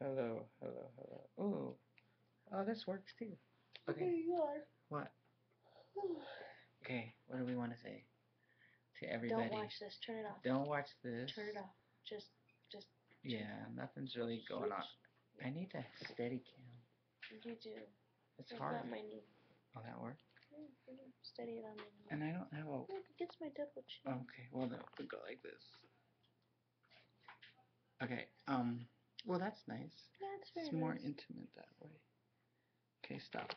Hello, hello, hello. Oh, oh, this works too. Okay, you are. what? Okay, what do we want to say to everybody? Don't watch this. Turn it off. Don't watch this. Turn it off. Just, just. Yeah, nothing's really going on. I need a steady cam. You do. It's I've hard. got my knee. Oh, that worked. Yeah, Steady it on my knee. And I don't have a. Look, it gets my double chin. Okay, well then we'll go like this. Okay, um, well that's nice. Yeah, it's very It's more intimate that way. Okay, stop.